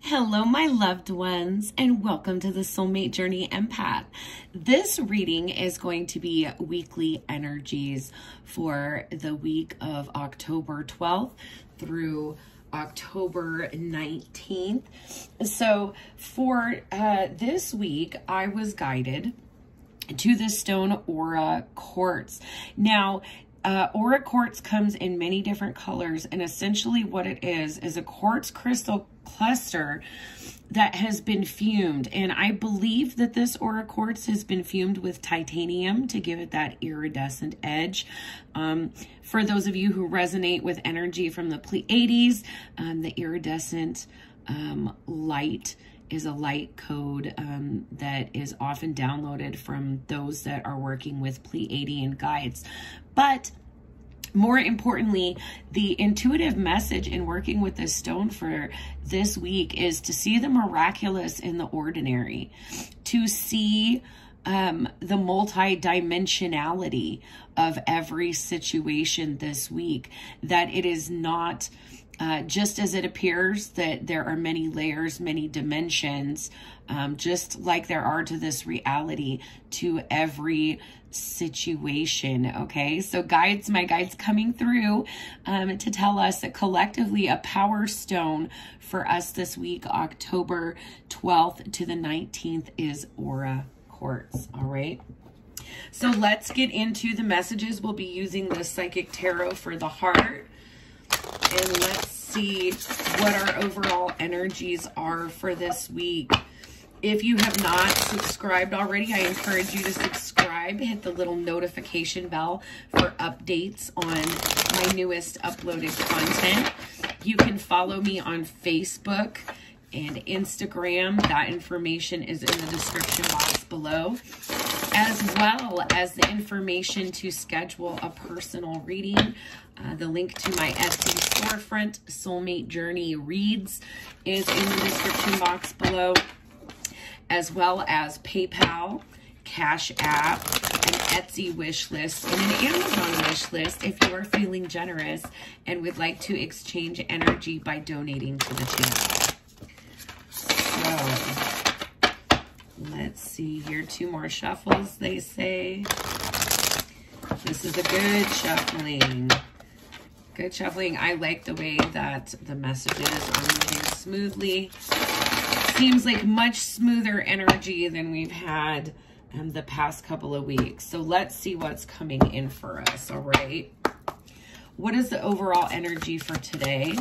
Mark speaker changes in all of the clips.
Speaker 1: Hello, my loved ones, and welcome to the Soulmate Journey Empath. This reading is going to be weekly energies for the week of October 12th through October 19th. So, for uh, this week, I was guided to the Stone Aura Quartz. Now, uh, aura quartz comes in many different colors, and essentially what it is is a quartz crystal cluster that has been fumed. And I believe that this aura quartz has been fumed with titanium to give it that iridescent edge. Um, for those of you who resonate with energy from the Pleiades, um, the iridescent um, light is a light code um, that is often downloaded from those that are working with Pleiadian guides. But more importantly, the intuitive message in working with this stone for this week is to see the miraculous in the ordinary, to see um, the multi-dimensionality of every situation this week, that it is not uh, just as it appears that there are many layers, many dimensions, um, just like there are to this reality, to every situation. Okay, so guides, my guides coming through um, to tell us that collectively a power stone for us this week, October 12th to the 19th, is Aura Quartz. All right. So let's get into the messages. We'll be using the Psychic Tarot for the heart. And let's see what our overall energies are for this week. If you have not subscribed already, I encourage you to subscribe. Hit the little notification bell for updates on my newest uploaded content. You can follow me on Facebook and Instagram. That information is in the description box below, as well as the information to schedule a personal reading. Uh, the link to my Etsy storefront, Soulmate Journey Reads, is in the description box below, as well as PayPal, Cash App, an Etsy wish list, and an Amazon wish list if you are feeling generous and would like to exchange energy by donating to the channel. Let's see here. Two more shuffles, they say. This is a good shuffling. Good shuffling. I like the way that the messages are moving smoothly. Seems like much smoother energy than we've had um, the past couple of weeks. So let's see what's coming in for us, all right? What is the overall energy for today?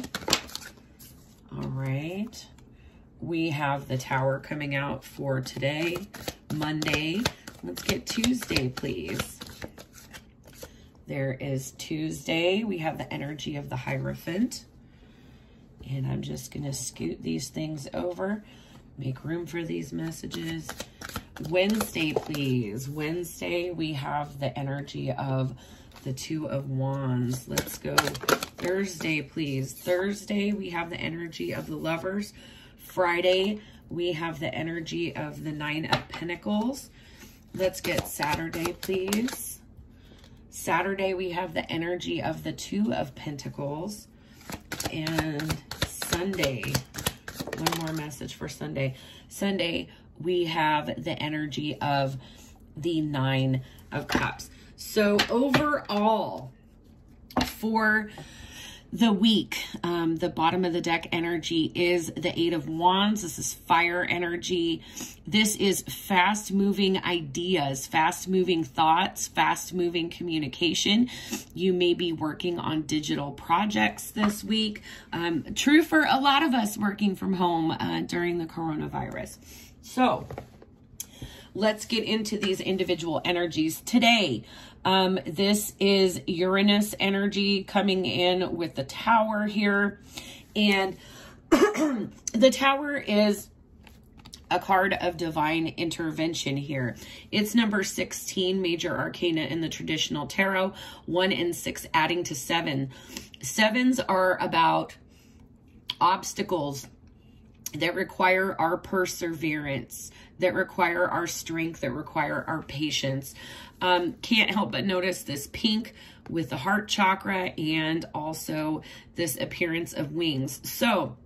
Speaker 1: All right. We have the tower coming out for today, Monday. Let's get Tuesday, please. There is Tuesday. We have the energy of the Hierophant. And I'm just going to scoot these things over. Make room for these messages. Wednesday, please. Wednesday, we have the energy of the Two of Wands. Let's go. Thursday, please. Thursday, we have the energy of the Lovers. Friday, we have the energy of the Nine of Pentacles. Let's get Saturday, please. Saturday, we have the energy of the Two of Pentacles. And Sunday, one more message for Sunday. Sunday, we have the energy of the Nine of Cups. So overall, for the week, um, the bottom of the deck energy is the Eight of Wands. This is fire energy. This is fast moving ideas, fast moving thoughts, fast moving communication. You may be working on digital projects this week. Um, true for a lot of us working from home uh, during the coronavirus. So, let's get into these individual energies today. Um, this is Uranus energy coming in with the tower here. And the tower is a card of divine intervention here. It's number 16, major arcana in the traditional tarot, one and six adding to seven. Sevens are about obstacles that require our perseverance, that require our strength, that require our patience. Um, can't help but notice this pink with the heart chakra and also this appearance of wings. So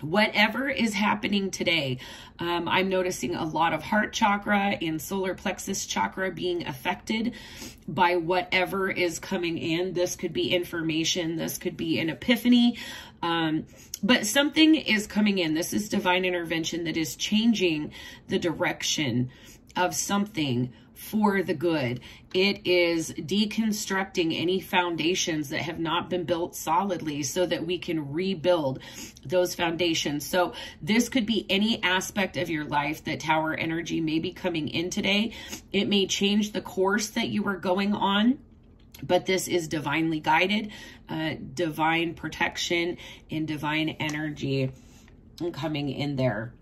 Speaker 1: whatever is happening today, um, I'm noticing a lot of heart chakra and solar plexus chakra being affected by whatever is coming in. This could be information, this could be an epiphany, um, but something is coming in. This is divine intervention that is changing the direction of something for the good. It is deconstructing any foundations that have not been built solidly so that we can rebuild those foundations. So this could be any aspect of your life that tower energy may be coming in today. It may change the course that you were going on but this is divinely guided, uh, divine protection, and divine energy coming in there.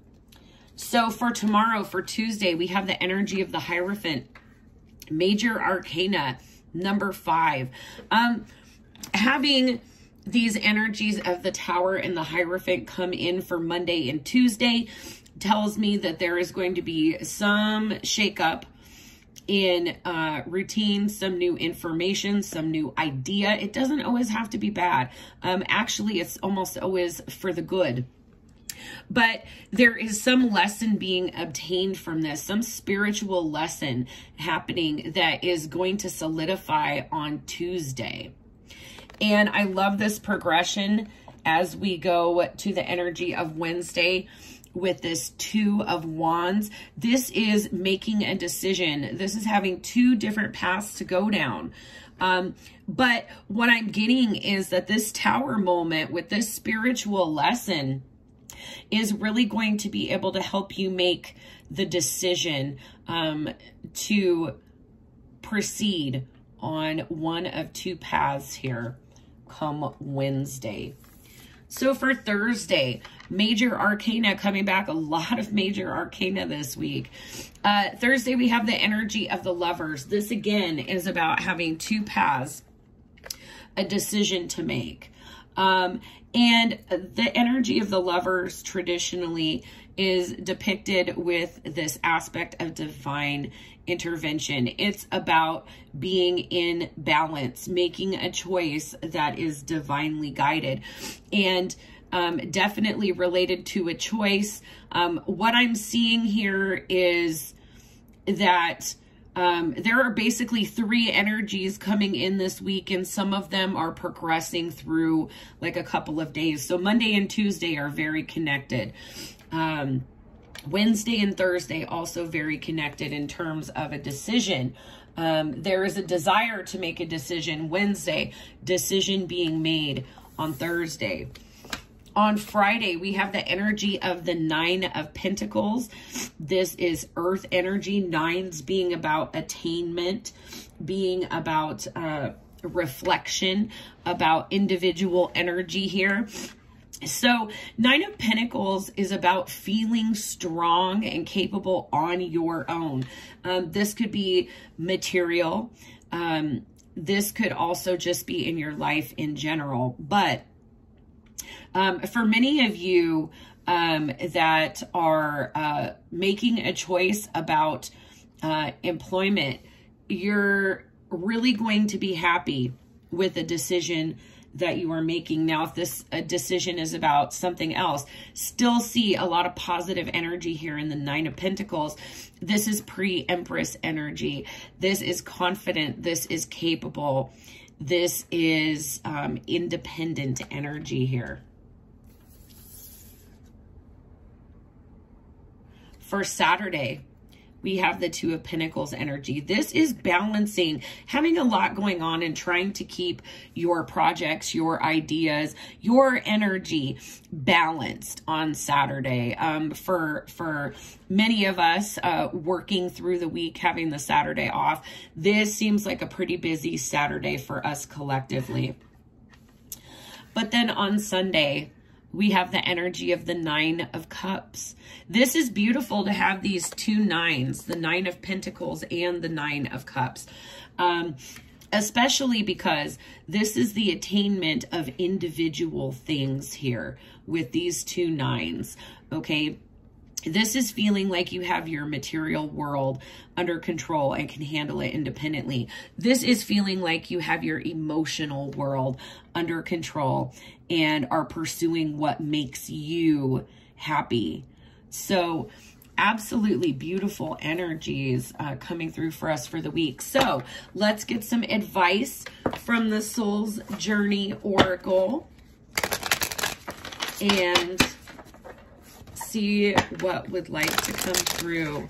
Speaker 1: So for tomorrow, for Tuesday, we have the energy of the Hierophant, Major Arcana, number five. Um, having these energies of the Tower and the Hierophant come in for Monday and Tuesday tells me that there is going to be some shakeup in uh, routine, some new information, some new idea. It doesn't always have to be bad. Um, actually, it's almost always for the good. But there is some lesson being obtained from this, some spiritual lesson happening that is going to solidify on Tuesday. And I love this progression as we go to the energy of Wednesday with this two of wands. This is making a decision. This is having two different paths to go down. Um, but what I'm getting is that this tower moment with this spiritual lesson is really going to be able to help you make the decision um, to proceed on one of two paths here come Wednesday. So for Thursday, major arcana coming back, a lot of major arcana this week. Uh, Thursday, we have the energy of the lovers. This again is about having two paths, a decision to make. Um, and the energy of the lovers traditionally is depicted with this aspect of divine intervention. It's about being in balance, making a choice that is divinely guided. And um, definitely related to a choice. Um, what I'm seeing here is that um, there are basically three energies coming in this week, and some of them are progressing through like a couple of days. So Monday and Tuesday are very connected. Um, Wednesday and Thursday also very connected in terms of a decision. Um, there is a desire to make a decision Wednesday, decision being made on Thursday on Friday, we have the energy of the Nine of Pentacles. This is earth energy, nines being about attainment, being about uh, reflection, about individual energy here. So, Nine of Pentacles is about feeling strong and capable on your own. Um, this could be material. Um, this could also just be in your life in general. But um, for many of you um, that are uh, making a choice about uh, employment, you're really going to be happy with a decision that you are making. Now, if this a decision is about something else, still see a lot of positive energy here in the Nine of Pentacles. This is pre-Empress energy. This is confident. This is capable. This is um, independent energy here. For Saturday, we have the Two of Pentacles energy. This is balancing, having a lot going on and trying to keep your projects, your ideas, your energy balanced on Saturday. Um, for, for many of us uh, working through the week, having the Saturday off, this seems like a pretty busy Saturday for us collectively. But then on Sunday, we have the energy of the Nine of Cups. This is beautiful to have these two nines, the Nine of Pentacles and the Nine of Cups. Um, especially because this is the attainment of individual things here with these two nines, okay? This is feeling like you have your material world under control and can handle it independently. This is feeling like you have your emotional world under control and are pursuing what makes you happy. So, absolutely beautiful energies uh, coming through for us for the week. So, let's get some advice from the Soul's Journey Oracle. And see what would like to come through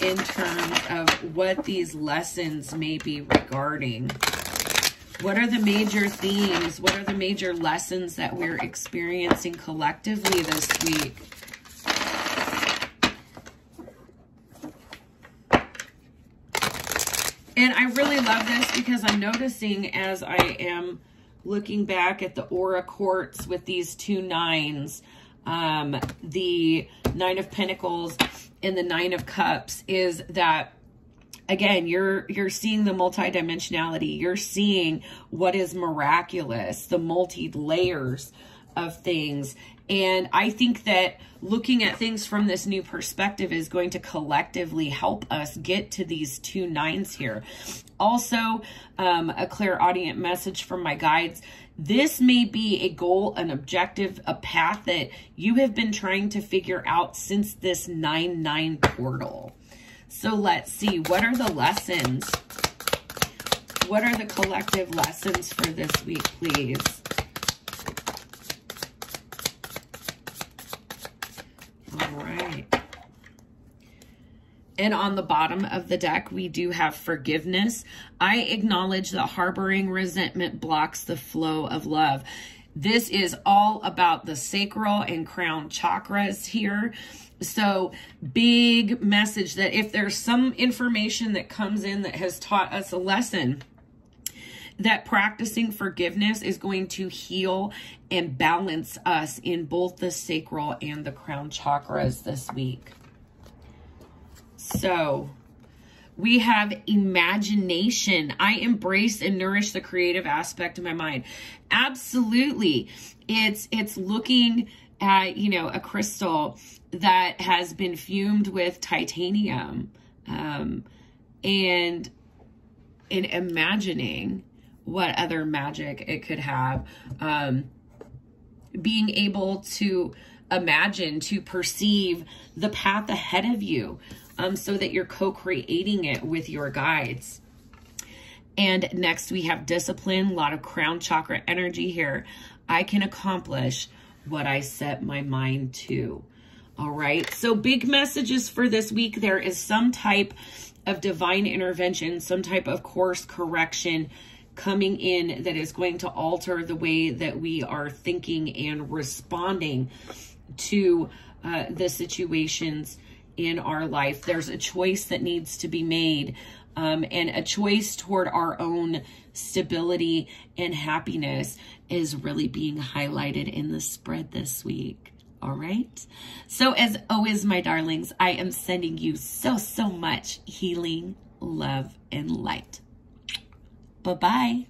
Speaker 1: in terms of what these lessons may be regarding. What are the major themes? What are the major lessons that we're experiencing collectively this week? And I really love this because I'm noticing as I am looking back at the Aura Quartz with these two nines, um, the Nine of Pentacles and the Nine of Cups is that again you're you're seeing the multidimensionality. You're seeing what is miraculous the multi layers of things and i think that looking at things from this new perspective is going to collectively help us get to these two nines here also um, a audience message from my guides this may be a goal, an objective, a path that you have been trying to figure out since this 9-9 portal. So let's see, what are the lessons? What are the collective lessons for this week, please? And on the bottom of the deck, we do have forgiveness. I acknowledge that harboring resentment blocks the flow of love. This is all about the sacral and crown chakras here. So big message that if there's some information that comes in that has taught us a lesson, that practicing forgiveness is going to heal and balance us in both the sacral and the crown chakras this week. So we have imagination. I embrace and nourish the creative aspect of my mind. Absolutely. It's, it's looking at, you know, a crystal that has been fumed with titanium, um, and, in imagining what other magic it could have, um, being able to imagine, to perceive the path ahead of you um, so that you're co-creating it with your guides. And next we have discipline, a lot of crown chakra energy here. I can accomplish what I set my mind to. All right. So big messages for this week. There is some type of divine intervention, some type of course correction coming in that is going to alter the way that we are thinking and responding to uh, the situations in our life. There's a choice that needs to be made um, and a choice toward our own stability and happiness is really being highlighted in the spread this week. All right. So as always, my darlings, I am sending you so, so much healing, love, and light. Bye-bye.